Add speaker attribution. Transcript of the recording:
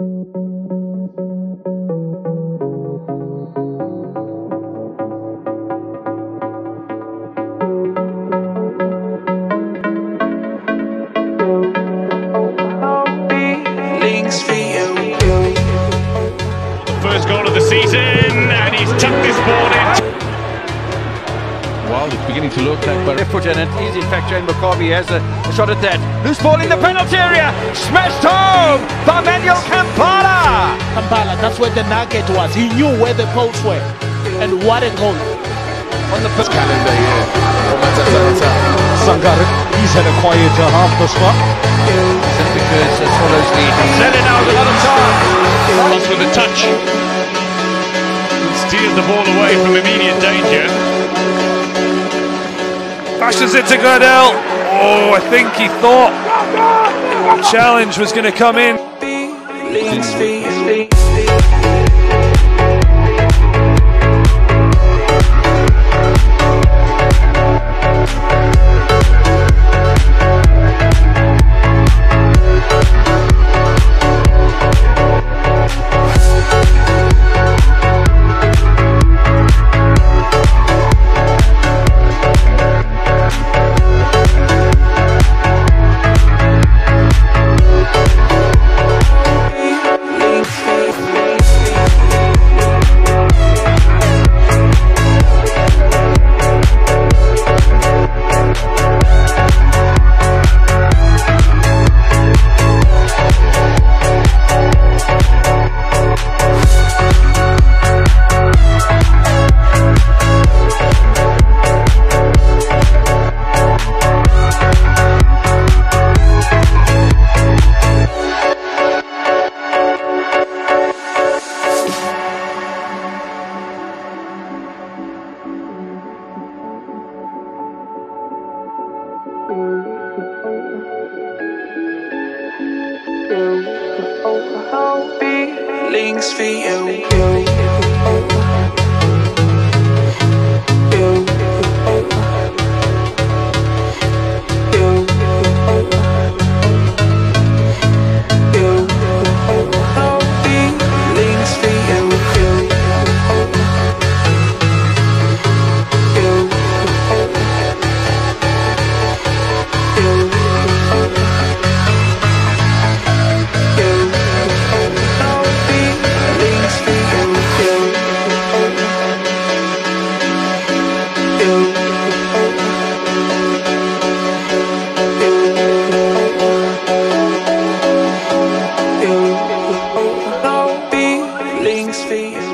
Speaker 1: First goal of the season, and he's tucked this ball in.
Speaker 2: Wild is beginning to look like.
Speaker 3: Left foot it, in fact Jane McCorby has a, a shot at that. Loose ball in the penalty area, smashed home
Speaker 4: where the nugget was. He knew where the posts were. And what a goal.
Speaker 3: On the pitch.
Speaker 5: calendar year. Momentum Zalata.
Speaker 4: Sangar, he's had a quiet uh, half the spot.
Speaker 3: Just because uh, Swallows lead.
Speaker 1: Selling out a lot of time. Plus with a touch. Steers the ball away from immediate danger.
Speaker 6: Bashes it to Gradel. Oh, I think he thought the challenge was going to come in.
Speaker 7: Feelings for Feelings for you. Feelings for you.